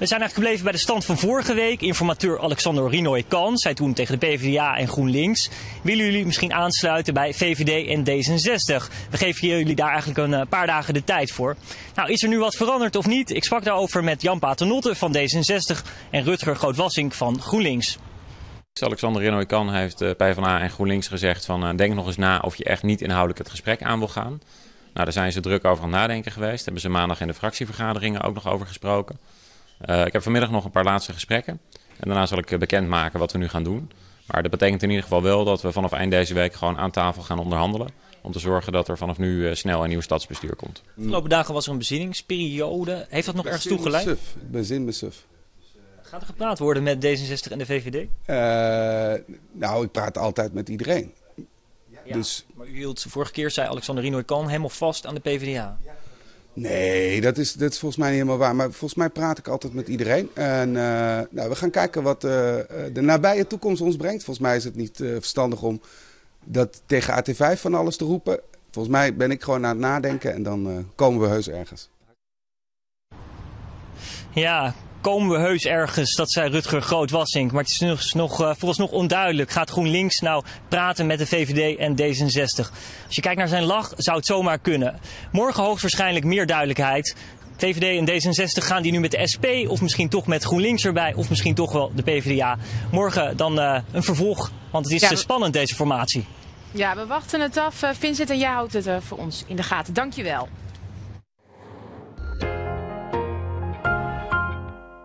We zijn eigenlijk gebleven bij de stand van vorige week. Informateur Alexander Rinoy Kan zei toen tegen de PvdA en GroenLinks... willen jullie misschien aansluiten bij VVD en D66? We geven jullie daar eigenlijk een eh, paar dagen de tijd voor. Nou, is er nu wat veranderd of niet? Ik sprak daarover met Jan Paternotte van D66 en Rutger Grootwassink van GroenLinks. Alexander Rinoy Kan heeft uh, PvdA en GroenLinks gezegd van uh, denk nog eens na of je echt niet inhoudelijk het gesprek aan wil gaan. Nou, daar zijn ze druk over aan het nadenken geweest. Hebben ze maandag in de fractievergaderingen ook nog over gesproken. Uh, ik heb vanmiddag nog een paar laatste gesprekken. En daarna zal ik bekendmaken wat we nu gaan doen. Maar dat betekent in ieder geval wel dat we vanaf eind deze week gewoon aan tafel gaan onderhandelen. Om te zorgen dat er vanaf nu snel een nieuw stadsbestuur komt. De afgelopen dagen was er een bezinningsperiode. Heeft dat nog ergens toegeleid? Ik ben zinbesuf. Gaat er gepraat worden met D66 en de VVD? Uh, nou, ik praat altijd met iedereen. Ja, dus... Maar u hield vorige keer, zei Alexander Rinoy Kan, helemaal vast aan de PvdA. Nee, dat is, dat is volgens mij niet helemaal waar. Maar volgens mij praat ik altijd met iedereen. En uh, nou, we gaan kijken wat uh, de nabije toekomst ons brengt. Volgens mij is het niet verstandig om dat tegen AT5 van alles te roepen. Volgens mij ben ik gewoon aan het nadenken en dan komen we heus ergens. Ja, komen we heus ergens, dat zei Rutger Grootwassink. Maar het is nog, nog, uh, vooralsnog onduidelijk. Gaat GroenLinks nou praten met de VVD en D66? Als je kijkt naar zijn lach, zou het zomaar kunnen. Morgen hoogstwaarschijnlijk meer duidelijkheid. VVD en D66 gaan die nu met de SP of misschien toch met GroenLinks erbij of misschien toch wel de PvdA. Morgen dan uh, een vervolg, want het is ja, spannend deze formatie. Ja, we wachten het af. Vincent en jij houdt het uh, voor ons in de gaten. Dankjewel.